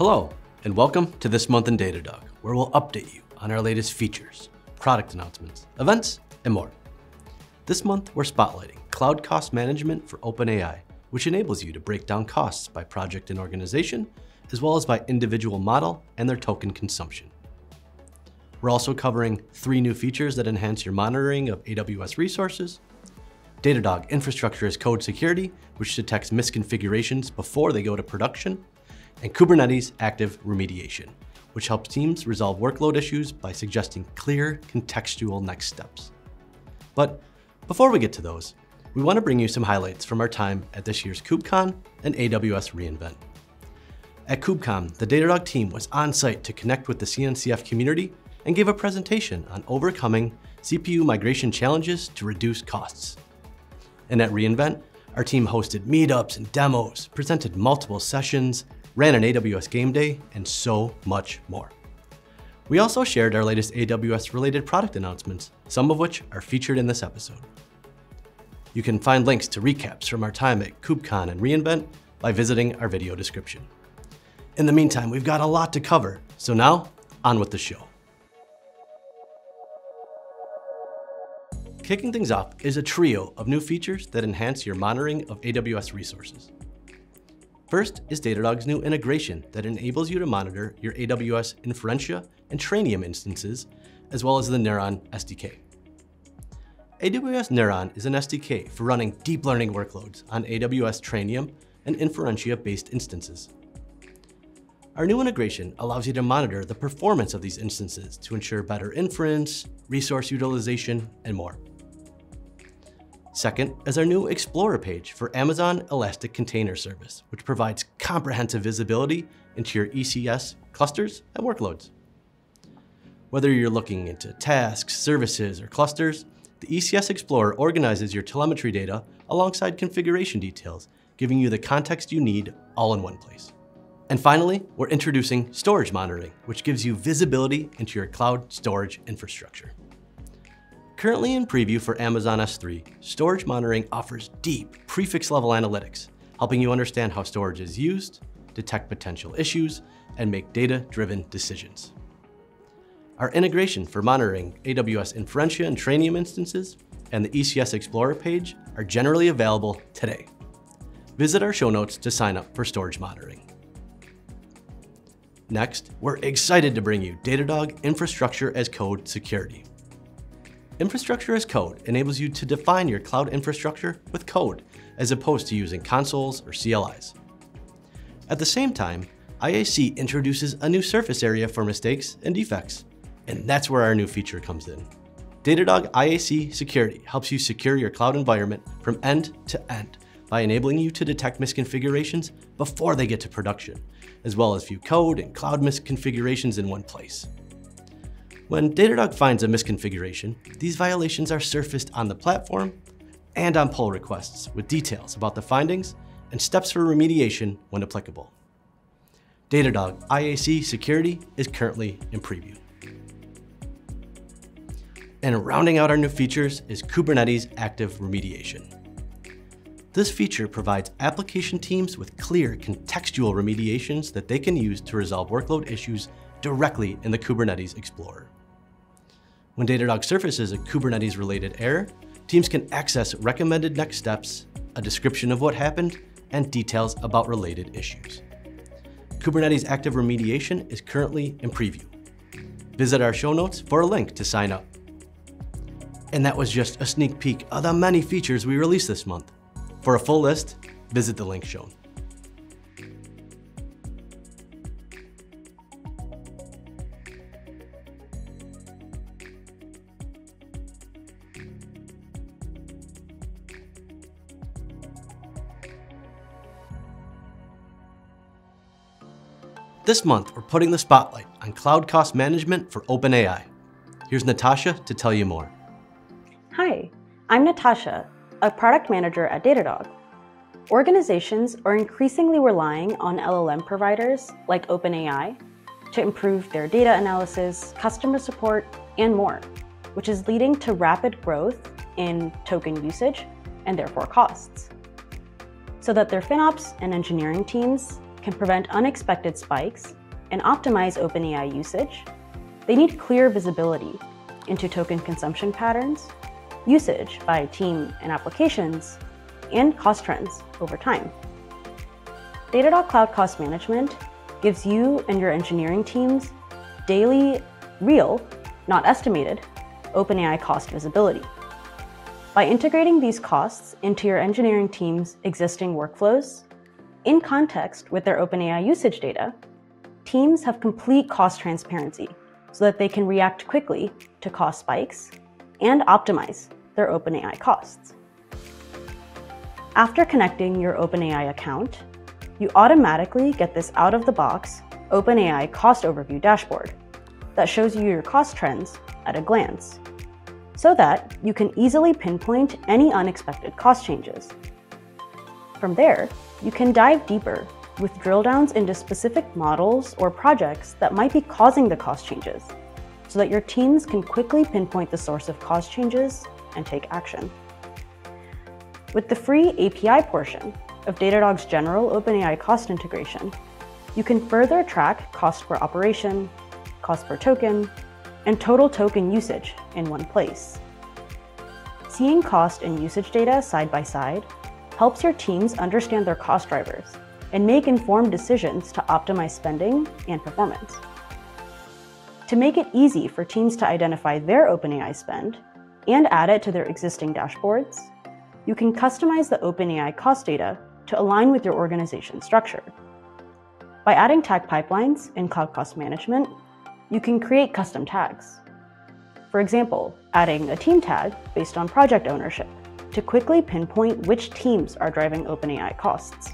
Hello, and welcome to This Month in Datadog, where we'll update you on our latest features, product announcements, events, and more. This month, we're spotlighting Cloud Cost Management for OpenAI, which enables you to break down costs by project and organization, as well as by individual model and their token consumption. We're also covering three new features that enhance your monitoring of AWS resources, Datadog Infrastructure as Code Security, which detects misconfigurations before they go to production, and Kubernetes Active Remediation, which helps teams resolve workload issues by suggesting clear, contextual next steps. But before we get to those, we want to bring you some highlights from our time at this year's KubeCon and AWS reInvent. At KubeCon, the Datadog team was on site to connect with the CNCF community and gave a presentation on overcoming CPU migration challenges to reduce costs. And at reInvent, our team hosted meetups and demos, presented multiple sessions, ran an AWS game day, and so much more. We also shared our latest AWS related product announcements, some of which are featured in this episode. You can find links to recaps from our time at KubeCon and reInvent by visiting our video description. In the meantime, we've got a lot to cover, so now, on with the show. Kicking things off is a trio of new features that enhance your monitoring of AWS resources. First is Datadog's new integration that enables you to monitor your AWS Inferentia and Trainium instances, as well as the Neuron SDK. AWS Neuron is an SDK for running deep learning workloads on AWS Trainium and Inferentia-based instances. Our new integration allows you to monitor the performance of these instances to ensure better inference, resource utilization, and more. Second is our new Explorer page for Amazon Elastic Container Service, which provides comprehensive visibility into your ECS clusters and workloads. Whether you're looking into tasks, services, or clusters, the ECS Explorer organizes your telemetry data alongside configuration details, giving you the context you need all in one place. And finally, we're introducing storage monitoring, which gives you visibility into your cloud storage infrastructure. Currently in preview for Amazon S3, storage monitoring offers deep prefix level analytics, helping you understand how storage is used, detect potential issues, and make data-driven decisions. Our integration for monitoring AWS Inferentia and Trainium instances and the ECS Explorer page are generally available today. Visit our show notes to sign up for storage monitoring. Next, we're excited to bring you Datadog Infrastructure as Code Security. Infrastructure as code enables you to define your cloud infrastructure with code, as opposed to using consoles or CLIs. At the same time, IAC introduces a new surface area for mistakes and defects, and that's where our new feature comes in. Datadog IAC Security helps you secure your cloud environment from end to end by enabling you to detect misconfigurations before they get to production, as well as view code and cloud misconfigurations in one place. When Datadog finds a misconfiguration, these violations are surfaced on the platform and on pull requests with details about the findings and steps for remediation when applicable. Datadog IAC security is currently in preview. And rounding out our new features is Kubernetes Active Remediation. This feature provides application teams with clear contextual remediations that they can use to resolve workload issues directly in the Kubernetes Explorer. When Datadog surfaces a Kubernetes-related error, teams can access recommended next steps, a description of what happened, and details about related issues. Kubernetes Active Remediation is currently in preview. Visit our show notes for a link to sign up. And that was just a sneak peek of the many features we released this month. For a full list, visit the link shown. This month, we're putting the spotlight on cloud cost management for OpenAI. Here's Natasha to tell you more. Hi, I'm Natasha, a product manager at Datadog. Organizations are increasingly relying on LLM providers like OpenAI to improve their data analysis, customer support, and more, which is leading to rapid growth in token usage and therefore costs. So that their FinOps and engineering teams can prevent unexpected spikes and optimize OpenAI usage, they need clear visibility into token consumption patterns, usage by team and applications, and cost trends over time. Datadog Cloud Cost Management gives you and your engineering teams daily, real, not estimated, OpenAI cost visibility. By integrating these costs into your engineering team's existing workflows, in context with their OpenAI usage data, teams have complete cost transparency so that they can react quickly to cost spikes and optimize their OpenAI costs. After connecting your OpenAI account, you automatically get this out-of-the-box OpenAI Cost Overview dashboard that shows you your cost trends at a glance, so that you can easily pinpoint any unexpected cost changes. From there, you can dive deeper with drill downs into specific models or projects that might be causing the cost changes, so that your teams can quickly pinpoint the source of cost changes and take action. With the free API portion of Datadog's general OpenAI cost integration, you can further track cost per operation, cost per token, and total token usage in one place. Seeing cost and usage data side by side helps your teams understand their cost drivers and make informed decisions to optimize spending and performance. To make it easy for teams to identify their OpenAI spend and add it to their existing dashboards, you can customize the OpenAI cost data to align with your organization structure. By adding tag pipelines in Cloud Cost Management, you can create custom tags. For example, adding a team tag based on project ownership to quickly pinpoint which teams are driving OpenAI costs.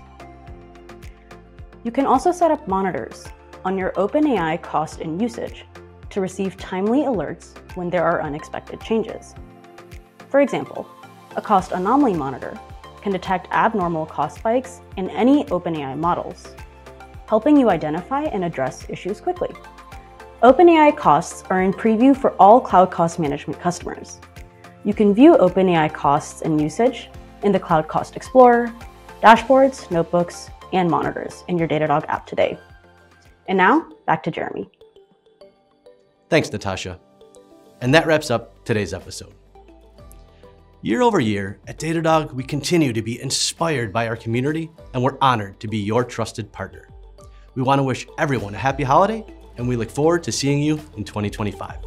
You can also set up monitors on your OpenAI cost and usage to receive timely alerts when there are unexpected changes. For example, a cost anomaly monitor can detect abnormal cost spikes in any OpenAI models, helping you identify and address issues quickly. OpenAI costs are in preview for all Cloud Cost Management customers. You can view OpenAI costs and usage in the Cloud Cost Explorer, dashboards, notebooks, and monitors in your Datadog app today. And now, back to Jeremy. Thanks, Natasha. And that wraps up today's episode. Year over year, at Datadog, we continue to be inspired by our community, and we're honored to be your trusted partner. We want to wish everyone a happy holiday, and we look forward to seeing you in 2025.